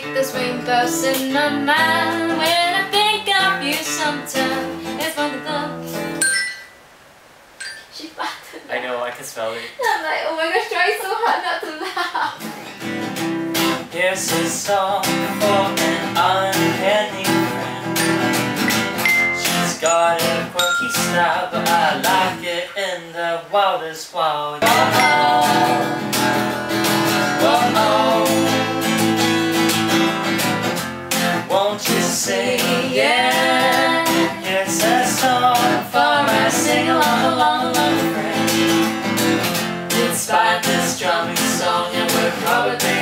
make the swing burst in my mind when I think of you sometime. It's them. She farted. I know, I can smell it. I'm like, oh my gosh, try so hard not to laugh. Here's a song for an uncanny friend. She's got a quirky style, but I like it in the wildest wild. Sing, yeah? Here's a song for my sing-along, along, along friend. Despite this drumming song, and we'll probably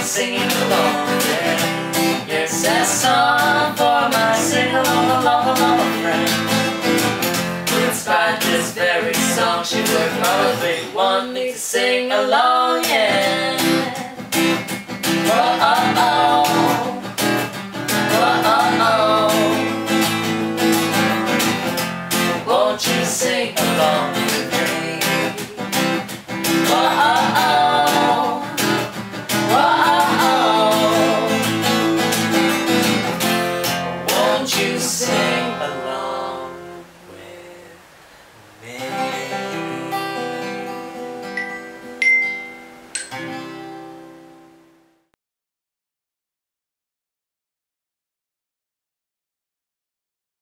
singing along, yeah. Here's a song for my sing-along, along, along friend. Despite this very song, she would probably want me to sing along. sing along in a. Whoa, oh, oh. Whoa, oh, oh. Won't you sing?